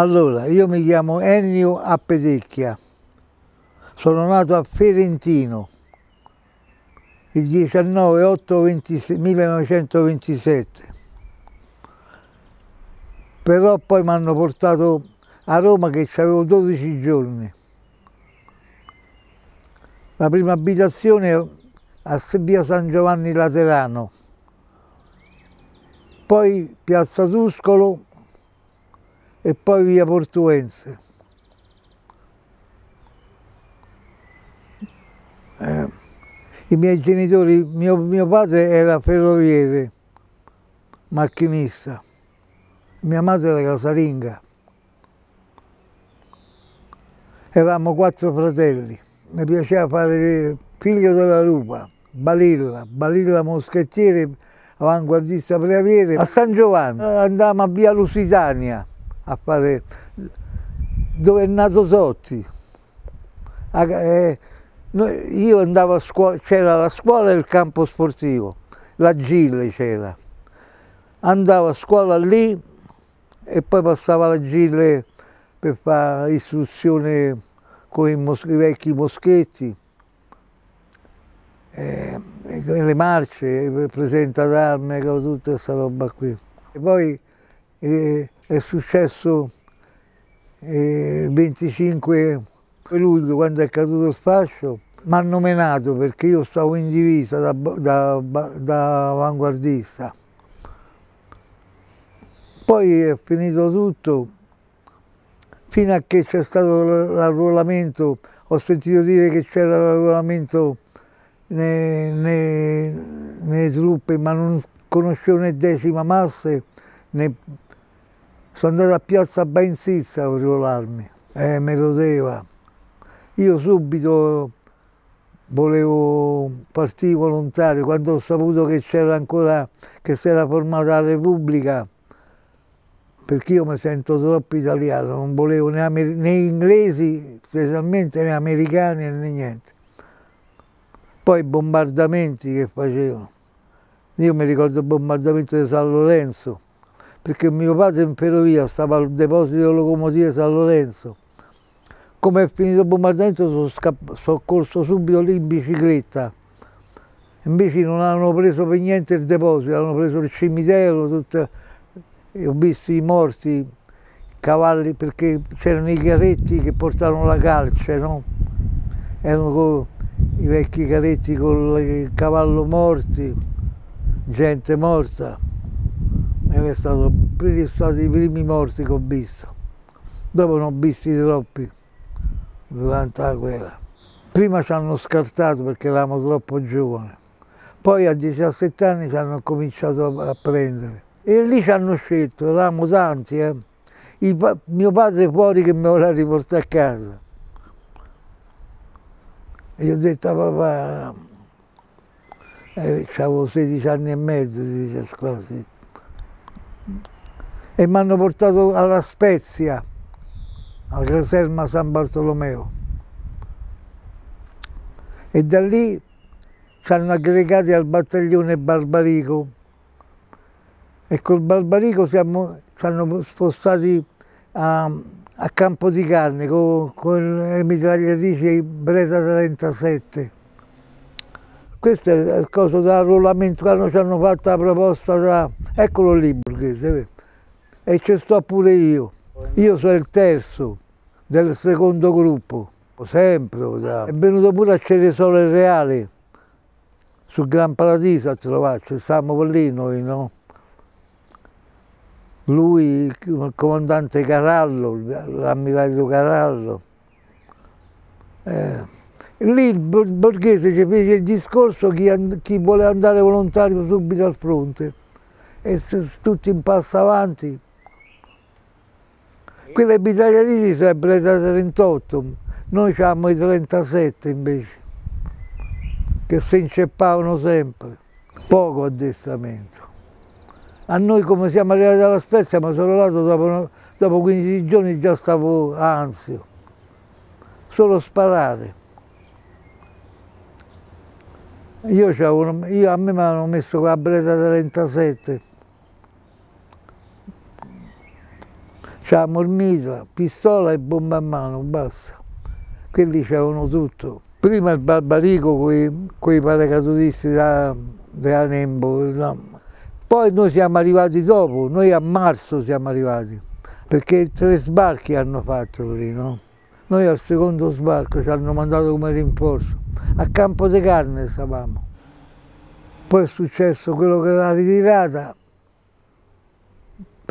Allora, io mi chiamo Ennio Appetecchia, sono nato a Ferentino il 19 8 1927 però poi mi hanno portato a Roma che avevo 12 giorni. La prima abitazione a via San Giovanni Laterano. Poi piazza Tuscolo e poi via Portuense eh i miei genitori, mio, mio padre era ferroviere, macchinista, mia madre era casalinga. Eravamo quattro fratelli, mi piaceva fare figlio della lupa, balilla, balilla moschettiere, avanguardista preaviere. A San Giovanni andavamo a via Lusitania a fare dove è nato Sotti. Eh, io andavo a scuola, c'era la scuola e il campo sportivo, la Gille c'era. Andavo a scuola lì e poi passavo alla Gille per fare istruzione con i, mos i vecchi moschetti, eh, le marce, presenta d'arme, tutta questa roba qui. E poi eh, è successo eh, il 25 luglio, quando è caduto il fascio, mi hanno menato perché io stavo in divisa da, da, da avanguardista. Poi è finito tutto, fino a che c'è stato l'arruolamento, ho sentito dire che c'era l'arruolamento nelle, nelle, nelle truppe, ma non conoscevo né decima masse, né... sono andato a piazza Bensizza a arruolarmi, eh, me lo deva. Io subito volevo partire volontario, quando ho saputo che c'era ancora, che si era formata la Repubblica, perché io mi sento troppo italiano, non volevo né, né inglesi, specialmente né americani né niente. Poi i bombardamenti che facevano. Io mi ricordo il bombardamento di San Lorenzo, perché mio padre in ferrovia stava al deposito locomotive San Lorenzo come è finito il bombardamento sono, corso subito lì in bicicletta. Invece non hanno preso per niente il deposito, hanno preso il cimitero, tutto, ho visto i morti, i cavalli, perché c'erano i carretti che portavano la calce, no? Erano i vecchi carretti con il cavallo morti, gente morta. Ed è stato, i primi morti che ho visto. Dopo ne ho visti troppi durante la guerra. Prima ci hanno scartato perché eravamo troppo giovani, poi a 17 anni ci hanno cominciato a prendere e lì ci hanno scelto, eravamo tanti, eh. Il, mio padre fuori che mi voleva riportare a casa. E gli ho detto a papà, eh, avevo 16 anni e mezzo, si dice quasi. E mi hanno portato alla Spezia, alla caserma San Bartolomeo. E da lì ci hanno aggregati al battaglione Barbarico e col Barbarico siamo, ci hanno spostati a, a Campo di Carne con, con le mitragliatrici Breta 37. Questo è il coso dell'arruolamento che ci hanno fatto la proposta da... Eccolo lì, Borghese, e ci sto pure io. Io sono il terzo del secondo gruppo, sempre. È venuto pure a Ceresole Reale, sul Gran Paradiso a trovarci, stavamo lì noi, no? Lui, il comandante Carallo, l'ammiraglio Carallo. Eh. Lì il borghese ci fece il discorso chi, chi vuole andare volontario subito al fronte e tutti in passo avanti quelle mitragliatrici sempre da 38, noi abbiamo i 37 invece, che si inceppavano sempre, poco addestramento. A noi come siamo arrivati alla Spezia, ma sono arrivato dopo, dopo 15 giorni già stavo ansio, solo sparare. Io, io a me mi hanno messo con la Breta 37, c'era mormita, pistola e bomba a mano, basta. Quelli c'erano tutto. Prima il Barbarico con i paracadutisti da, Nembo, no. poi noi siamo arrivati dopo, noi a marzo siamo arrivati, perché tre sbarchi hanno fatto lì, no? Noi al secondo sbarco ci hanno mandato come rinforzo, a Campo de Carne stavamo. Poi è successo quello che era ritirata,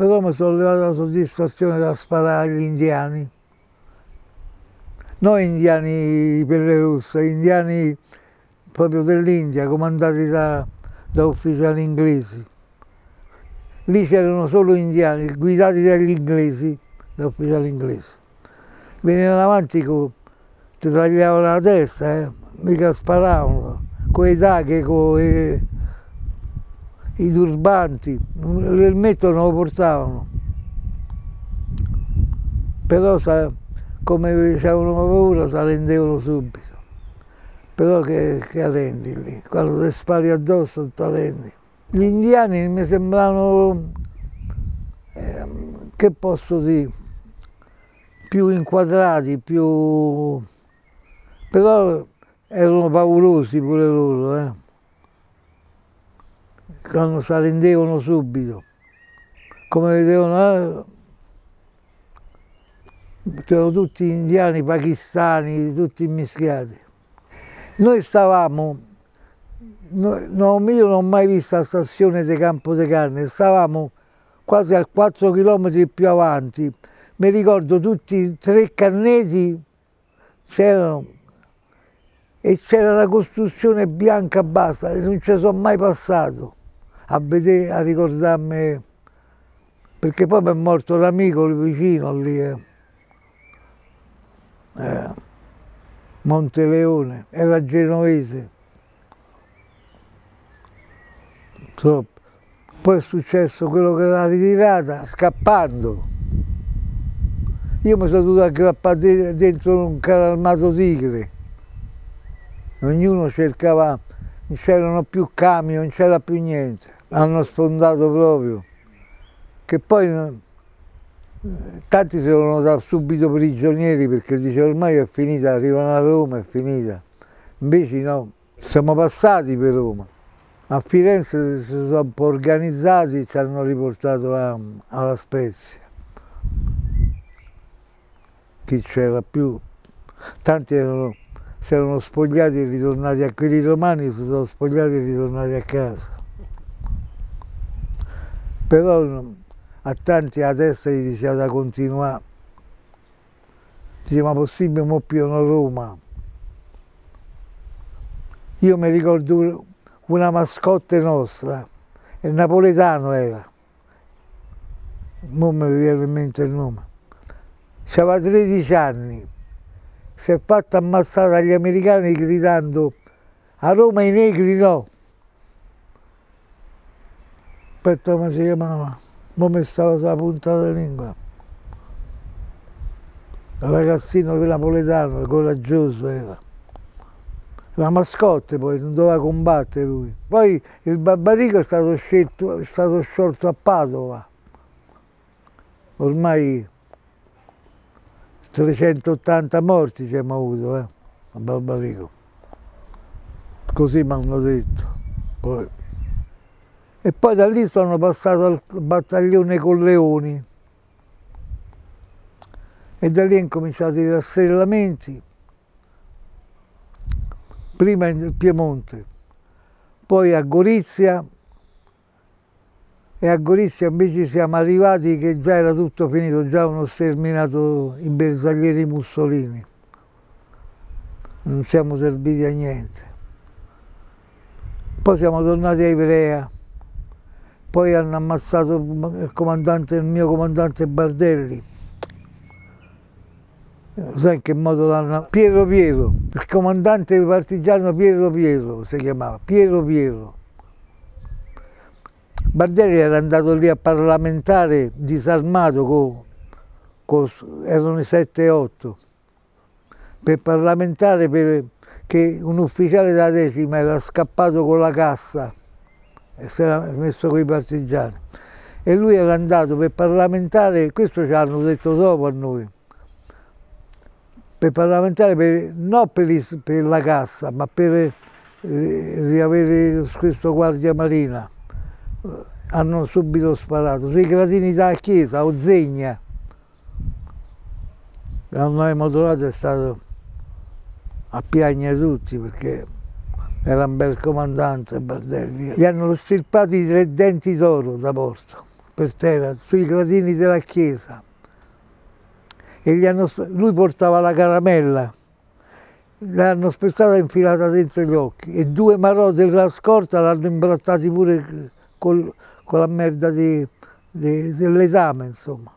però mi sono levato la soddisfazione da sparare agli indiani. Noi indiani per le russe, indiani proprio dell'India, comandati da, da ufficiali inglesi. Lì c'erano solo indiani, guidati dagli inglesi, da ufficiali inglesi. Venivano avanti, ti tagliavano la testa, eh? mica sparavano, con i taghe, con i, i turbanti, l'elmetto non lo portavano. Però come avevano paura si rendevano subito. Però che, che rendi lì, quando ti spari addosso ti rendi. Gli indiani mi sembravano, eh, che posso dire, più inquadrati, più... però erano paurosi pure loro. Eh quando si rendevano subito, come vedevano, eh, erano tutti indiani, pakistani, tutti mischiati. Noi stavamo, no, io non ho mai visto la stazione di Campo de Carne, stavamo quasi a 4 km più avanti, mi ricordo tutti i tre canneti c'erano e c'era la costruzione bianca basta, non ci sono mai passato a vedere, a ricordarmi, perché poi mi è morto l'amico vicino lì, eh. Eh, Monteleone, era genovese. Troppo. Poi è successo quello che era ritirata, scappando. Io mi sono dovuto aggrappare dentro un carro armato tigre. Ognuno cercava, non c'erano più camion, non c'era più niente hanno sfondato proprio, che poi tanti si sono dati subito prigionieri perché dice ormai è finita, arrivano a Roma, è finita. Invece no, siamo passati per Roma. A Firenze si sono un po' organizzati e ci hanno riportato a, alla Spezia. Chi c'era più? Tanti erano, si erano spogliati e ritornati a quelli romani, si sono spogliati e ritornati a casa però a tanti la testa gli diceva da continuare. Diceva, ma possibile, mo più a Roma. Io mi ricordo una mascotte nostra, il napoletano era, non mi viene in mente il nome, aveva 13 anni, si è fatto ammazzare dagli americani gridando a Roma i negri no aspetta come si chiamava, ma mi stava sulla punta della lingua. Il ragazzino napoletano, coraggioso era. La mascotte poi, non doveva combattere lui. Poi il Barbarico è stato, scelto, è stato sciolto a Padova. Ormai 380 morti ci abbiamo avuto, eh, a Barbarico. Così mi hanno detto. Poi e poi da lì sono passato al battaglione Colleoni e da lì ho cominciato i rastrellamenti, prima in Piemonte, poi a Gorizia. E a Gorizia invece siamo arrivati che già era tutto finito, già hanno sterminato i bersaglieri Mussolini, non siamo serviti a niente. Poi siamo tornati a Ivrea poi hanno ammazzato il, comandante, il mio comandante Bardelli. Sai in che modo l'hanno? Piero Piero, il comandante partigiano Piero Piero si chiamava, Piero Piero. Bardelli era andato lì a parlamentare disarmato, con, con, erano i 7 e 8, per parlamentare perché un ufficiale della decima era scappato con la cassa e si era messo con i partigiani e lui era andato per parlamentare, questo ci hanno detto dopo a noi, per parlamentare per, non per, per, la cassa, ma per eh, riavere questo guardia marina. Hanno subito sparato sui gradini della chiesa, Ozegna. Quando abbiamo trovato è stato a piagne tutti perché era un bel comandante Bardelli. Gli hanno stirpati tre denti d'oro da porto per terra, sui gradini della chiesa. Hanno, lui portava la caramella, l'hanno spezzata e infilata dentro gli occhi e due marò della scorta l'hanno imbrattati pure col, con la merda di, di, dell'esame, insomma.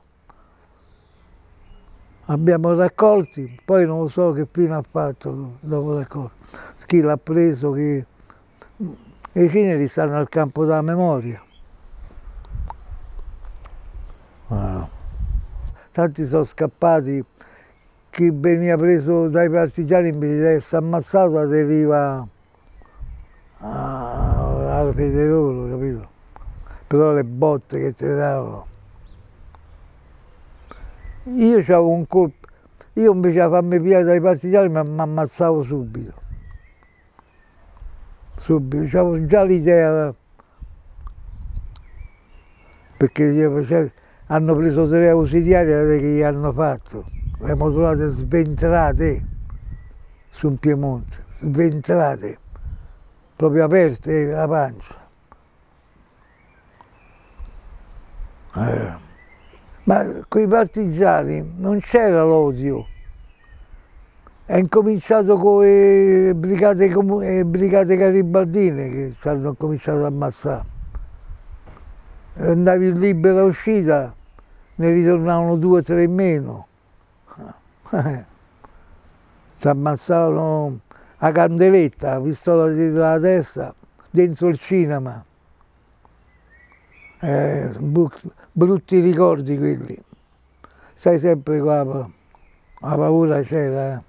Abbiamo raccolti, poi non so che fine ha fatto dopo raccolti, chi l'ha preso, chi... i cineri stanno al campo della memoria. Tanti sono scappati, chi veniva preso dai partigiani invece di essere ammazzato aderiva alla fede loro, capito? Però le botte che ti davano. Io avevo un colpo, io invece a farmi pigliare dai partigiani mi ammazzavo subito. Subito, avevo già l'idea perché hanno preso tre ausiliari che gli hanno fatto, le abbiamo trovate sventrate su un Piemonte, sventrate, proprio aperte la pancia. Eh. Ma con i partigiani non c'era l'odio, è incominciato con le brigate, le brigate garibaldine che ci hanno cominciato ad ammazzare. Andavi in libera uscita, ne ritornavano due o tre in meno. Ti ammazzavano a candeletta, la pistola dietro la testa, dentro il cinema. Eh, brutti ricordi quelli. Sai sempre qua, la paura c'era.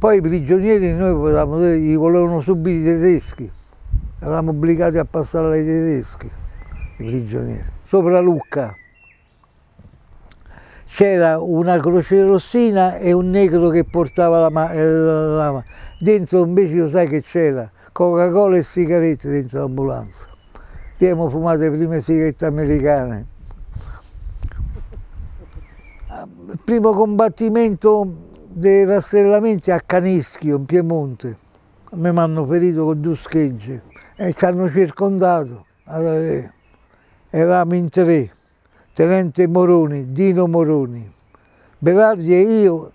Eh. Poi i prigionieri noi potevamo, gli volevano subito i tedeschi. Eravamo obbligati a passare ai tedeschi, i prigionieri. Sopra Lucca c'era una croce rossina e un negro che portava la, eh, la, la dentro invece lo sai che c'era Coca-Cola e sigarette dentro l'ambulanza abbiamo fumato le prime sigarette americane il primo combattimento dei rastrellamenti a Canischio in Piemonte. A me mi hanno ferito con due schegge e ci hanno circondato eravamo in tre tenente Moroni, Dino Moroni. Belardi e io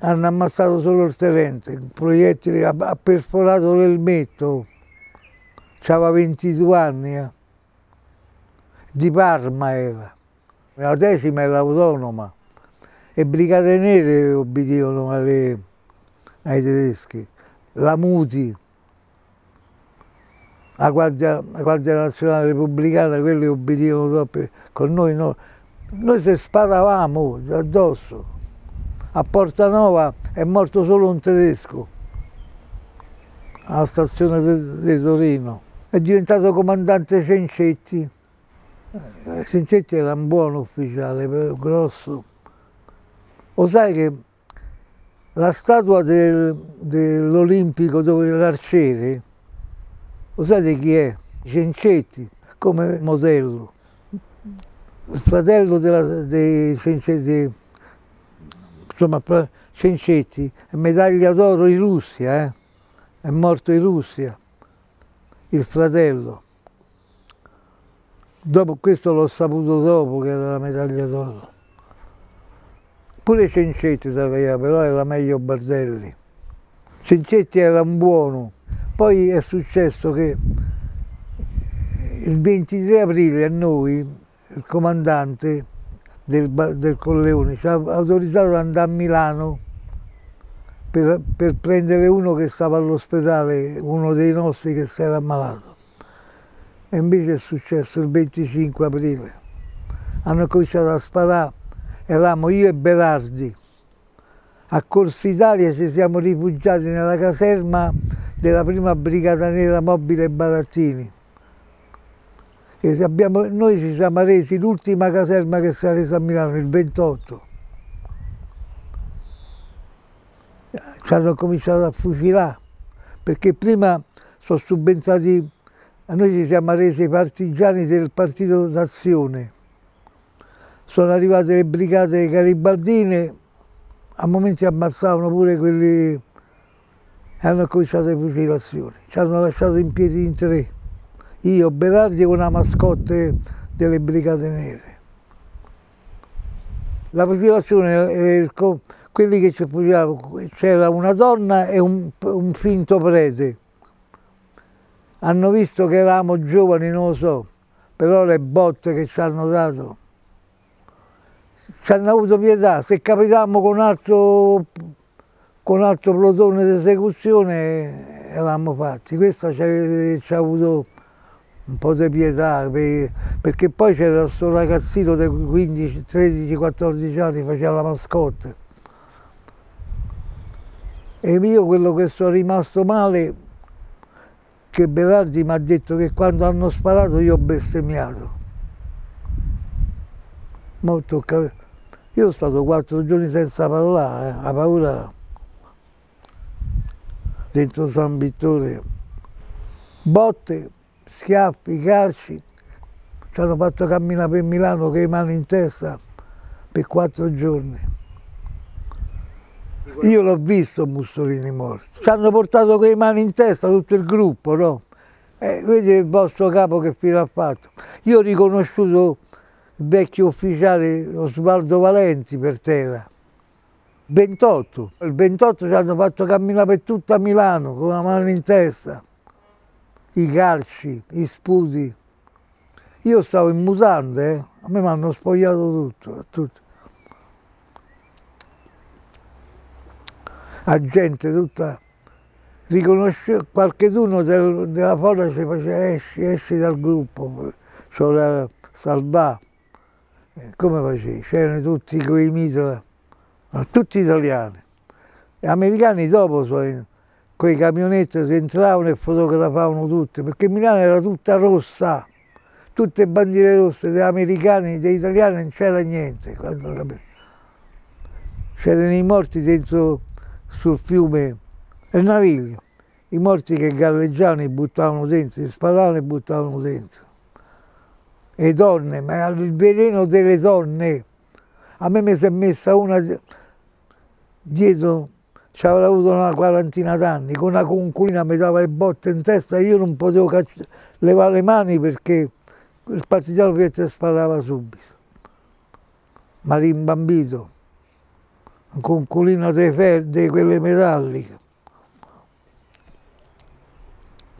hanno ammazzato solo il tenente, il proiettile ha, ha perforato l'elmetto, aveva 22 anni, eh. di Parma era, la decima era autonoma e brigate nere obbedivano alle, ai tedeschi, la Muti, la Guardia, la Guardia Nazionale Repubblicana, quelli obbedivano troppo, con noi no. Noi se sparavamo addosso. A Portanova è morto solo un tedesco, alla stazione di Torino. È diventato comandante Cencetti. Eh, Cencetti era un buon ufficiale, grosso. Lo sai che la statua del, dell'Olimpico dove l'arciere lo sapete chi è? Cencetti, come modello. Il fratello della, dei Cencetti, insomma, Cencetti medaglia d'oro in Russia, eh? è morto in Russia, il fratello. Dopo questo l'ho saputo dopo che era la medaglia d'oro. Pure Cencetti sapeva, però era meglio Bardelli. Cencetti era un buono, poi è successo che il 23 aprile a noi il comandante del, del Colleone ci ha autorizzato ad andare a Milano per, per prendere uno che stava all'ospedale, uno dei nostri che si era ammalato. E invece è successo il 25 aprile. Hanno cominciato a sparare, eravamo io e Berardi. A Corso Italia ci siamo rifugiati nella caserma della prima brigata nera mobile Barattini. Abbiamo, noi ci siamo resi l'ultima caserma che si è resa a Milano, il 28. Ci hanno cominciato a fucilare, perché prima sono subentrati, noi ci siamo resi partigiani del partito d'azione. Sono arrivate le brigate garibaldine, a momenti ammazzavano pure quelli e hanno cominciato le fucilazioni. Ci hanno lasciato in piedi in tre io, Berardi con una mascotte delle Brigate Nere. La fucilazione, quelli che ci fucilavano, c'era una donna e un, un finto prete. Hanno visto che eravamo giovani, non lo so, però le botte che ci hanno dato ci hanno avuto pietà, se capitavamo con altro, con altro plotone di esecuzione eravamo fatti, questa ci ha avuto un po' di pietà, perché poi c'era questo ragazzino di 15, 13, 14 anni, faceva la mascotte. E io quello che sono rimasto male, che Berardi mi ha detto che quando hanno sparato io ho bestemmiato. Molto io sono stato quattro giorni senza parlare, eh, la paura dentro San Vittorio. Botte, schiaffi, calci, ci hanno fatto camminare per Milano con le mani in testa per quattro giorni. Io l'ho visto Mussolini morto. Ci hanno portato con le mani in testa tutto il gruppo, no? Eh, vedi il vostro capo che fine ha fatto. Io ho riconosciuto vecchio ufficiale Osvaldo Valenti per terra. 28. Il 28 ci hanno fatto camminare per tutta Milano con la mano in testa i calci, i sputi. Io stavo in mutande, eh? a me mi hanno spogliato tutto, tutto. La gente tutta riconosceva, qualcuno del, della folla ci faceva esci, esci dal gruppo, c'era Salvà, come facevi? C'erano tutti quei mitra, tutti italiani. Gli americani dopo sono quei camionetti entravano e fotografavano tutte, perché Milano era tutta rossa, tutte bandiere rosse, degli americani, degli italiani non c'era niente. C'erano i morti dentro sul fiume il Naviglio, i morti che galleggiavano e buttavano dentro, si sparavano e buttavano dentro. E donne, ma il veleno delle donne. A me mi si è messa una dietro ci avrà avuto una quarantina d'anni, con una conculina mi dava le botte in testa io non potevo levare le mani perché il partigiano ti sparava subito. Ma rimbambito, una conculina di ferde, quelle metalliche.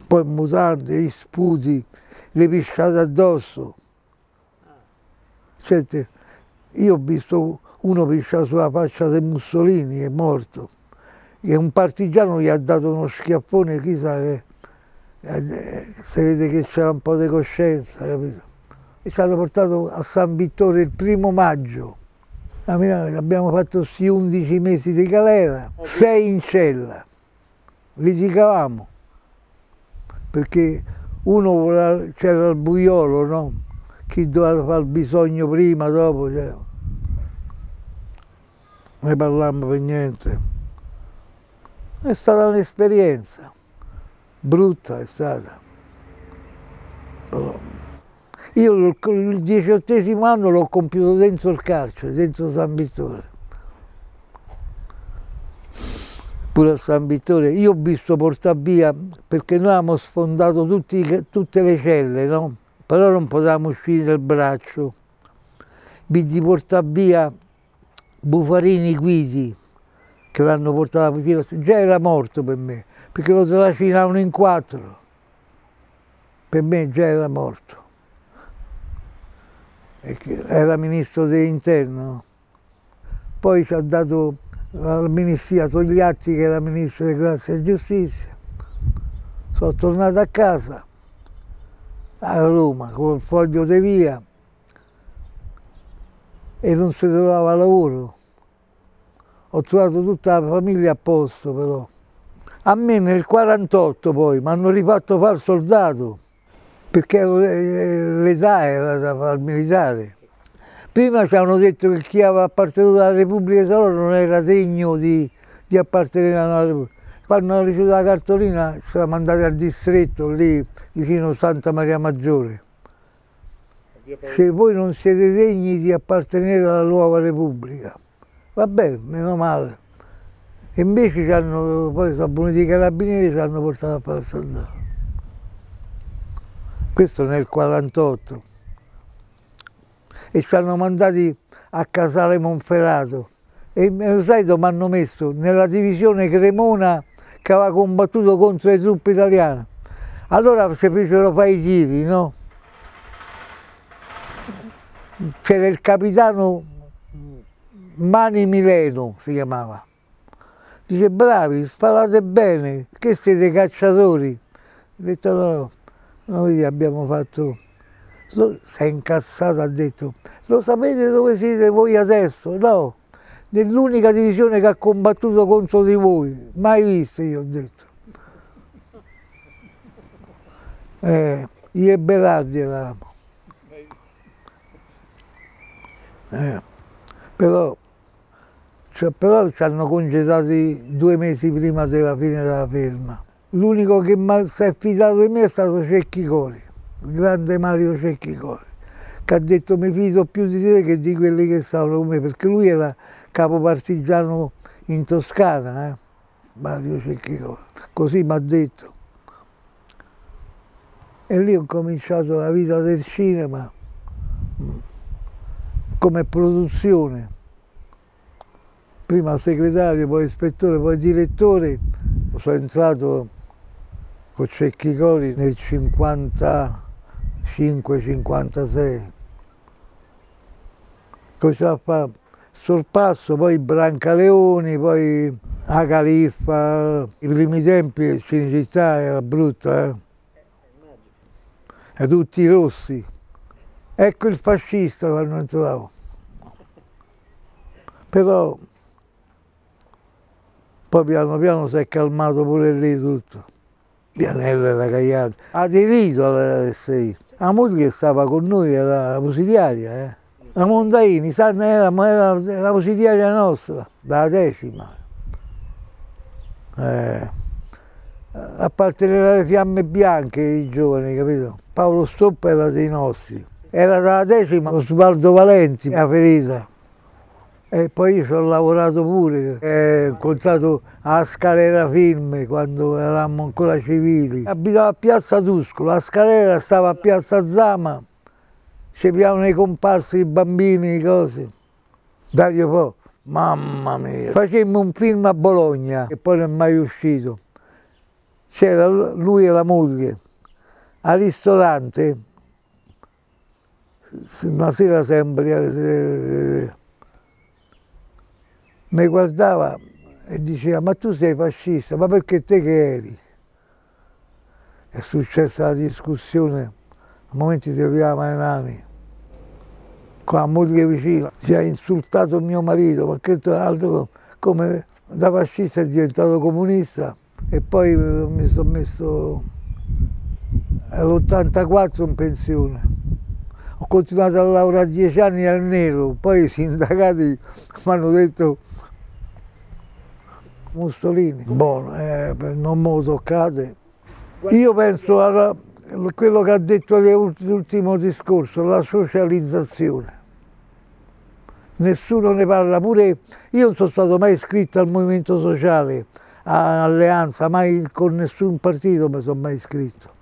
Poi mutande, gli sputi, le pisciate addosso. Certe, io ho visto uno pisciare sulla faccia di Mussolini, è morto e un partigiano gli ha dato uno schiaffone, chissà che eh, si vede che c'era un po' di coscienza, capito? E ci hanno portato a San Vittore il primo maggio. Abbiamo fatto questi 11 mesi di galera, 6 in cella. Litigavamo, perché uno c'era il buiolo, no? Chi doveva fare il bisogno prima, dopo, cioè. ne parlavamo per niente. È stata un'esperienza, brutta è stata. Io il diciottesimo anno l'ho compiuto dentro il carcere, dentro San Vittore. Pure a San Vittore. Io ho visto portare via, perché noi abbiamo sfondato tutti, tutte le celle, no? Però non potevamo uscire dal braccio. Vidi portare via Bufarini Guidi, che l'hanno portato a fila, già era morto per me, perché lo trascinavano in quattro. Per me già era morto. Era ministro dell'interno. Poi ci ha dato al ministro gli atti che era ministro di grazia e giustizia. Sono tornato a casa a Roma con il foglio di via e non si trovava lavoro ho trovato tutta la famiglia a posto però. A me nel 48 poi mi hanno rifatto fare soldato. perché l'età era da fare militare. Prima ci hanno detto che chi aveva appartenuto alla Repubblica Salò non era degno di, di appartenere alla Repubblica. Quando hanno ricevuto la cartolina ci siamo andati al distretto lì vicino Santa Maria Maggiore. Se voi non siete degni di appartenere alla nuova Repubblica. Vabbè, meno male. E invece ci hanno, poi sono venuti i carabinieri e ci hanno portato a fare il soldato. Questo nel 48. E ci hanno mandati a Casale Monferrato. E lo sai dove mi hanno messo? Nella divisione Cremona che aveva combattuto contro le truppe italiane. Allora ci fecero fare i tiri, no? C'era il capitano Mani Mileno, si chiamava. Dice, bravi, sparate bene, che siete cacciatori? Ho detto, no, noi abbiamo fatto... Si è incassato, ha detto, lo sapete dove siete voi adesso? No, nell'unica divisione che ha combattuto contro di voi, mai visto, io ho detto. Eh, io e Berardi eravamo. Eh, però, cioè, però ci hanno congedati due mesi prima della fine della ferma. L'unico che si è fidato di me è stato Cecchi Cori, il grande Mario Cecchi Cori, che ha detto mi fido più di te che di quelli che stavano con me, perché lui era capo partigiano in Toscana, eh? Mario Cecchicone, così mi ha detto. E lì ho cominciato la vita del cinema mm, come produzione, prima segretario, poi ispettore, poi direttore. Sono entrato con Cecchicori nel 55-56. Cosa fa? Sorpasso, poi Brancaleoni, poi a Califfa. I primi tempi Cinecittà era brutta, eh? E tutti rossi. Ecco il fascista quando entravo. Però poi piano piano si è calmato pure lì tutto. Pianello era cagliato. Aderito alla RSI. La moglie stava con noi, era ausiliaria, eh? La Montaini, sanno, era, era la positiaria nostra, dalla decima. Eh, apparteneva alle fiamme bianche i giovani, capito? Paolo Stoppa era dei nostri. Era dalla decima Osvaldo Valenti, la ferita. E poi io ci ho lavorato pure, ho incontrato a Scalera Film quando eravamo ancora civili. Abitavo a Piazza Tuscolo, la Scalera stava a Piazza Zama ci piavano i comparsi, i bambini, le cose. Dario Po, mamma mia. Facemmo un film a Bologna che poi non è mai uscito. C'era lui e la moglie al ristorante, una sera sempre, eh, mi guardava e diceva ma tu sei fascista, ma perché te che eri? È successa la discussione, a momenti si piava le mani con la moglie vicina, si è insultato mio marito perché tra l'altro come da fascista è diventato comunista e poi mi sono messo all'84 in pensione. Ho continuato a lavorare dieci anni al nero, poi i sindacati mi hanno detto Mussolini, buono, eh, non me lo toccate. Io penso a quello che ha detto all'ultimo discorso, la socializzazione nessuno ne parla, pure io non sono stato mai iscritto al movimento sociale, a Alleanza, mai con nessun partito mi sono mai iscritto.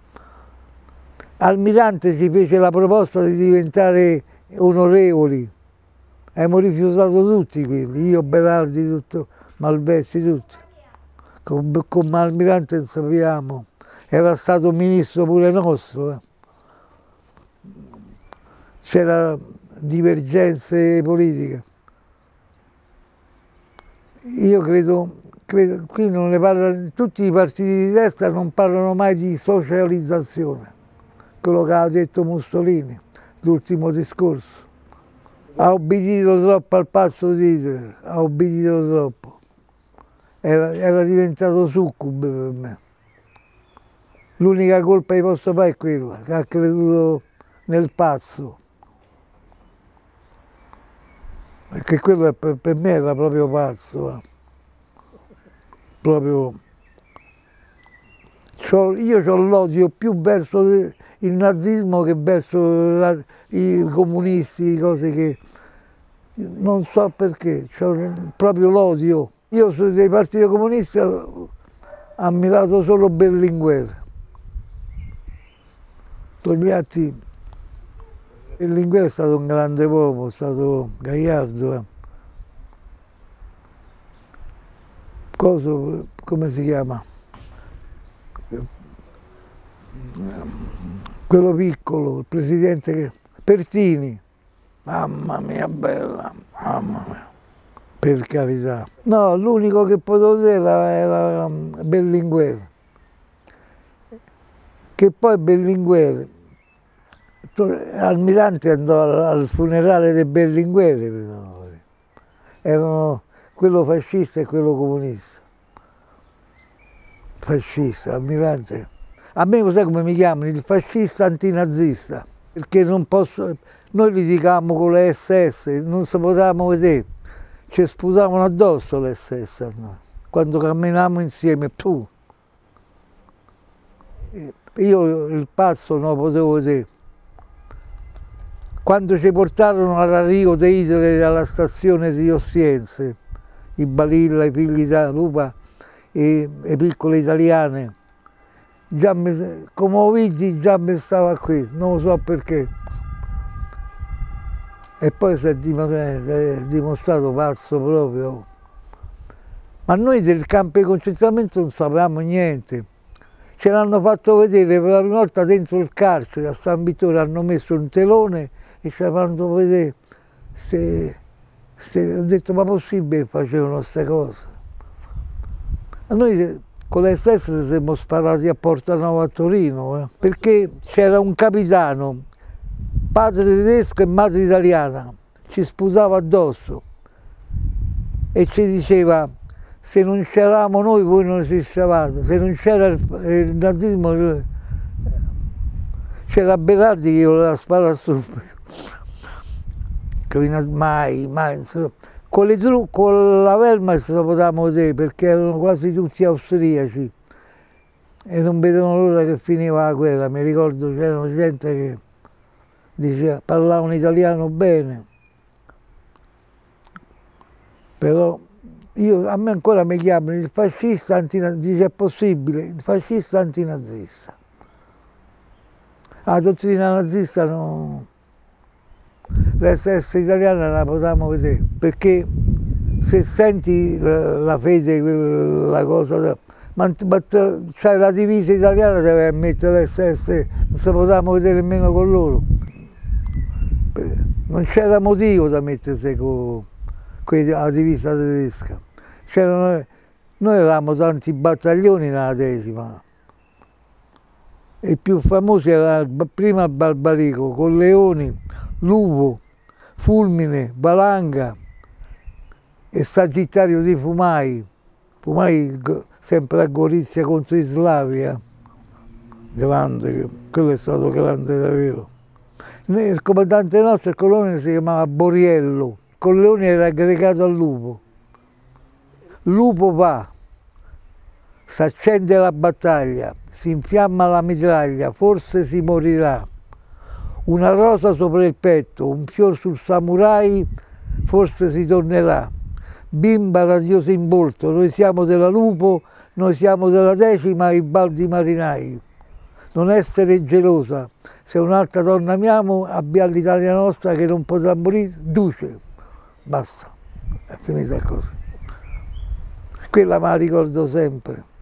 Almirante ci fece la proposta di diventare onorevoli, abbiamo rifiutato tutti quelli, io, Berardi, tutto, Malvesti, tutti. Con, con Almirante sappiamo, era stato ministro pure nostro. Eh. C'era divergenze politiche. Io credo, credo, qui non ne parlano, tutti i partiti di destra non parlano mai di socializzazione, quello che ha detto Mussolini, l'ultimo discorso. Ha obbedito troppo al passo di Hitler, ha obbedito troppo. Era, era diventato succube per me. L'unica colpa che posso fare è quella, che ha creduto nel pazzo. Perché quello per, me era proprio pazzo. Eh. Proprio... io ho l'odio più verso il nazismo che verso i comunisti, cose che non so perché, ho proprio l'odio. Io sono dei partiti comunisti ho ammirato solo Berlinguer. Togliatti, Berlinguer è stato un grande uomo, è stato gagliardo. Eh. Coso, come si chiama? Quello piccolo, il presidente. Pertini. Mamma mia bella, mamma mia, per carità. No, l'unico che potevo dire era um, Berlinguer. Che poi Berlinguer, Almirante andò al funerale di Berlinguer, erano quello fascista e quello comunista. Fascista, Almirante. A me cos'è come mi chiamano? Il fascista antinazista perché non posso, noi litigavamo con le SS, non si potevamo vedere, ci sputavano addosso le SS quando camminavamo insieme, tu. Io il pazzo non lo potevo vedere. Quando ci portarono all'arrivo di Hitler alla stazione di Ostiense, i Balilla, i figli da Lupa e le piccole italiane, già mi, come ho visto già mi stava qui, non lo so perché. E poi si è dimostrato pazzo proprio. Ma noi del campo di concentramento non sapevamo niente. Ce l'hanno fatto vedere per la prima volta dentro il carcere, a San Vittorio hanno messo un telone e ci fatto vedere se, se, ho detto ma possibile facevano queste cose. A noi con stesse siamo sparati a Porta Nuova a Torino, eh, perché c'era un capitano, padre tedesco e madre italiana, ci sputava addosso e ci diceva se non c'eravamo noi voi non esistevate, se non c'era il, il, nazismo eh, c'era Berardi che voleva sparare sul... mai, mai, con, le, con la Wehrmacht lo potevamo vedere perché erano quasi tutti austriaci e non vedono l'ora che finiva la guerra. Mi ricordo c'erano gente che diceva, parlavano italiano bene, però io, a me ancora mi chiamano il fascista antinazista, dice è possibile, il fascista antinazista. La dottrina nazista non l'SS italiana la potevamo vedere, perché se senti la fede, la cosa, ma, ma cioè la divisa italiana deve mettere l'SS, non si potevamo vedere nemmeno con loro. Non c'era motivo da mettersi con, con la divisa tedesca. noi eravamo tanti battaglioni nella decima. Il più famoso era prima Barbarico, con Leoni, Lupo, Fulmine, Valanga e Sagittario di Fumai. Fumai sempre a Gorizia contro i Slavi, eh. grande, quello è stato grande davvero. Il comandante nostro, il colone, si chiamava Boriello, il colone era aggregato al lupo. Lupo va, si accende la battaglia, si infiamma la mitraglia, forse si morirà una rosa sopra il petto, un fior sul samurai, forse si tornerà. Bimba radiosa in volto, noi siamo della Lupo, noi siamo della decima, i baldi marinai. Non essere gelosa, se un'altra donna amiamo, abbiamo l'Italia nostra che non potrà morire, duce. Basta, è finita così. Quella me la ricordo sempre.